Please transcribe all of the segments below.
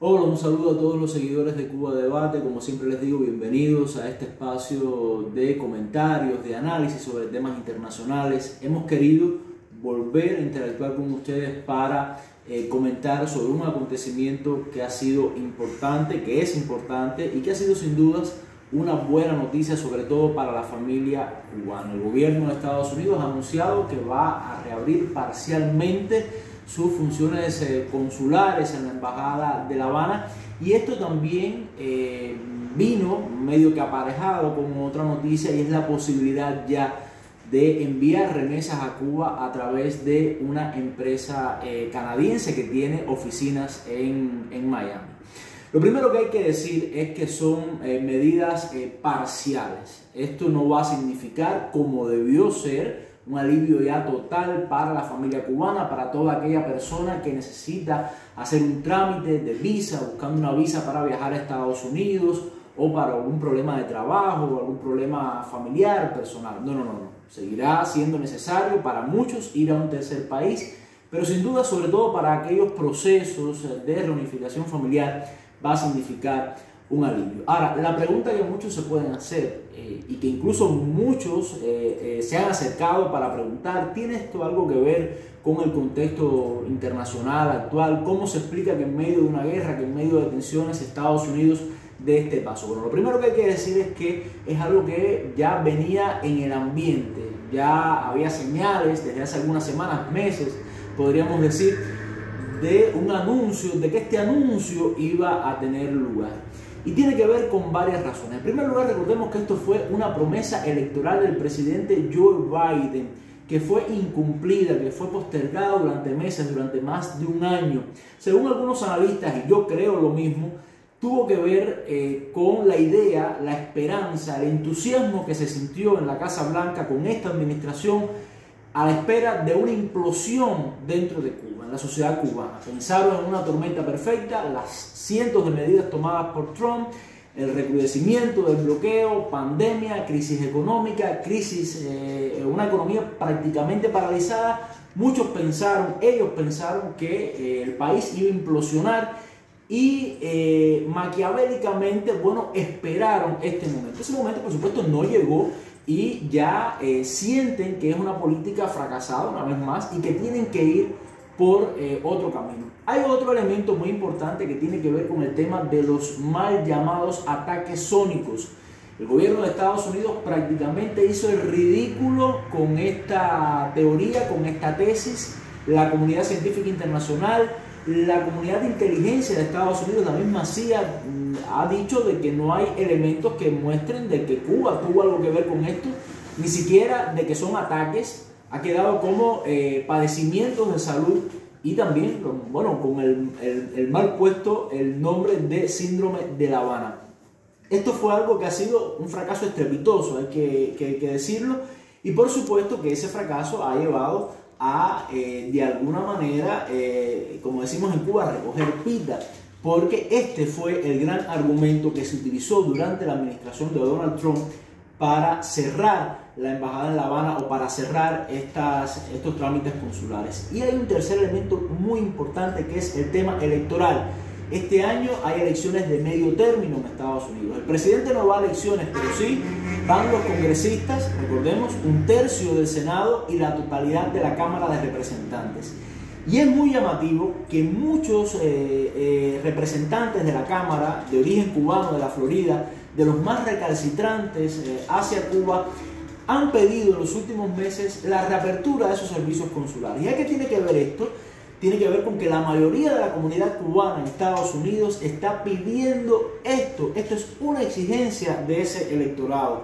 Hola, un saludo a todos los seguidores de Cuba Debate. Como siempre les digo, bienvenidos a este espacio de comentarios, de análisis sobre temas internacionales. Hemos querido volver a interactuar con ustedes para eh, comentar sobre un acontecimiento que ha sido importante, que es importante y que ha sido sin dudas una buena noticia, sobre todo para la familia cubana. El gobierno de Estados Unidos ha anunciado que va a reabrir parcialmente sus funciones eh, consulares en la Embajada de La Habana y esto también eh, vino medio que aparejado con otra noticia y es la posibilidad ya de enviar remesas a Cuba a través de una empresa eh, canadiense que tiene oficinas en, en, Miami. Lo primero que hay que decir es que son medidas parciales. Esto no va a significar como debió ser un alivio ya total para la familia cubana, para toda aquella persona que necesita hacer un trámite de visa, buscando una visa para viajar a Estados Unidos o para algún problema de trabajo o algún problema familiar, personal. No, no, no, no. Seguirá siendo necesario para muchos ir a un tercer país, pero sin duda, sobre todo para aquellos procesos de reunificación familiar, va a significar un alivio. Ahora, la pregunta que muchos se pueden hacer eh, y que incluso muchos eh, eh, se han acercado para preguntar, ¿tiene esto algo que ver con el contexto internacional actual? ¿Cómo se explica que en medio de una guerra, que en medio de tensiones, Estados Unidos de este paso? Bueno, lo primero que hay que decir es que es algo que ya venía en el ambiente, ya había señales desde hace algunas semanas, meses, podríamos decir, de un anuncio, de que este anuncio iba a tener lugar. Y tiene que ver con varias razones. En primer lugar, recordemos que esto fue una promesa electoral del presidente Joe Biden, que fue incumplida, que fue postergada durante meses, durante más de un año. Según algunos analistas, y yo creo lo mismo, tuvo que ver eh, con la idea, la esperanza, el entusiasmo que se sintió en la Casa Blanca con esta administración a la espera de una implosión dentro de Cuba, en la sociedad cubana. Pensaron en una tormenta perfecta, las cientos de medidas tomadas por Trump, el recrudecimiento del bloqueo, pandemia, crisis económica, crisis, eh, una economía prácticamente paralizada. Muchos pensaron, ellos pensaron que eh, el país iba a implosionar y eh, maquiavélicamente, bueno, esperaron este momento. Ese momento, por supuesto, no llegó y ya eh, sienten que es una política fracasada una vez más y que tienen que ir por eh, otro camino. Hay otro elemento muy importante que tiene que ver con el tema de los mal llamados ataques sónicos. El gobierno de Estados Unidos prácticamente hizo el ridículo con esta teoría, con esta tesis. La comunidad científica internacional la comunidad de inteligencia de Estados Unidos, la misma CIA, mm, ha dicho de que no hay elementos que muestren de que Cuba tuvo algo que ver con esto, ni siquiera de que son ataques, ha quedado como eh, padecimientos de salud y también, bueno, con el, mal puesto el nombre de síndrome de La Habana. Esto fue algo que ha sido un fracaso estrepitoso, hay que, que, que decirlo, y por supuesto que ese fracaso ha llevado a, eh, de alguna manera, eh, como decimos en Cuba, recoger pita, porque este fue el gran argumento que se utilizó durante la administración de Donald Trump para cerrar la embajada en La Habana o para cerrar estas, estos trámites consulares. Y hay un tercer elemento muy importante que es el tema electoral. Este año hay elecciones de medio término en Estados Unidos. El presidente no va a elecciones, pero sí van los congresistas, recordemos, un tercio del Senado y la totalidad de la Cámara de Representantes. Y es muy llamativo que muchos eh, eh, representantes de la Cámara de origen cubano de la Florida, de los más recalcitrantes eh, hacia Cuba, han pedido en los últimos meses la reapertura de esos servicios consulares. ¿Y a qué tiene que ver esto? Tiene que ver con que la mayoría de la comunidad cubana en Estados Unidos está pidiendo esto. Esto es una exigencia de ese electorado.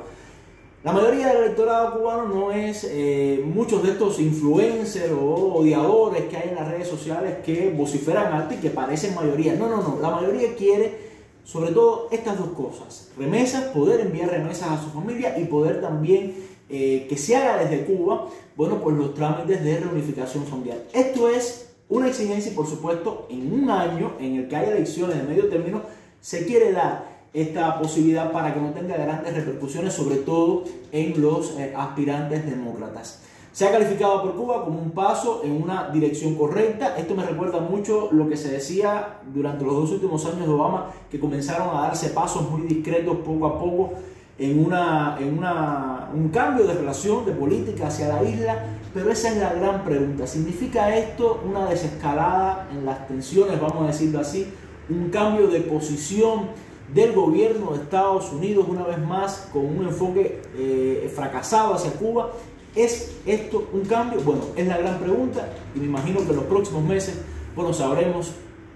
La mayoría del electorado cubano no es eh, muchos de estos influencers o odiadores que hay en las redes sociales que vociferan alto y que parecen mayoría. No, no, no. La mayoría quiere sobre todo estas dos cosas. Remesas, poder enviar remesas a su familia y poder también eh, que se haga desde Cuba, bueno, pues los trámites de reunificación familiar. Esto es una exigencia y por supuesto en un año en el que hay elecciones de medio término se quiere dar esta posibilidad para que no tenga grandes repercusiones sobre todo en los eh, aspirantes demócratas. Se ha calificado por Cuba como un paso en una dirección correcta. Esto me recuerda mucho lo que se decía durante los dos últimos años de Obama, que comenzaron a darse pasos muy discretos poco a poco en, una, en una, un cambio de relación de política hacia la isla. Pero esa es la gran pregunta. ¿Significa esto una desescalada en las tensiones, vamos a decirlo así? Un cambio de posición del gobierno de Estados Unidos una vez más con un enfoque eh, fracasado hacia Cuba ¿Es esto un cambio? Bueno, es la gran pregunta y me imagino que en los próximos meses, bueno, sabremos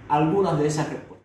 algunas de esas respuestas.